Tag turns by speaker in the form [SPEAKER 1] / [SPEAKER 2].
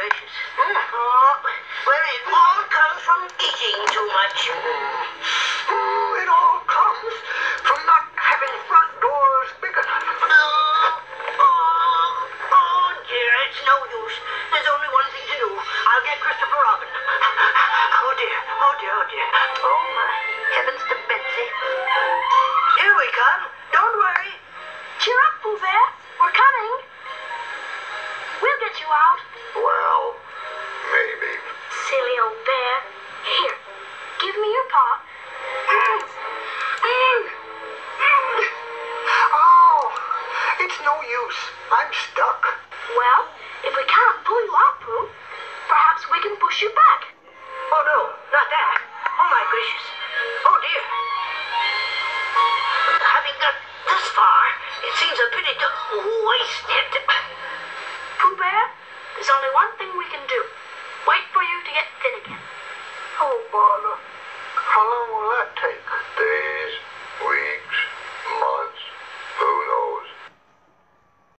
[SPEAKER 1] gracious.
[SPEAKER 2] Mm.
[SPEAKER 1] Oh, well, it all comes from eating too much. Mm.
[SPEAKER 2] Oh, it all comes from not having front doors big enough.
[SPEAKER 1] Oh, oh, oh, dear, it's no use. There's only one thing to do. I'll get Christopher Robin. Oh, dear, oh, dear, oh, dear. Oh, my heavens to Betsy. Here we come. Don't worry.
[SPEAKER 3] Cheer up, Pooh Bear you out?
[SPEAKER 2] Well, maybe.
[SPEAKER 3] Silly old bear. Here, give me your paw.
[SPEAKER 2] Oh, it's no use. I'm stuck.
[SPEAKER 3] Well, if we can't pull you out, Pooh, perhaps we can push you back.
[SPEAKER 1] Oh, no, not that. Oh, my gracious.
[SPEAKER 3] There's only one thing we can do. Wait for you to get thin again.
[SPEAKER 2] Oh, Barbara. how long will that take? Days.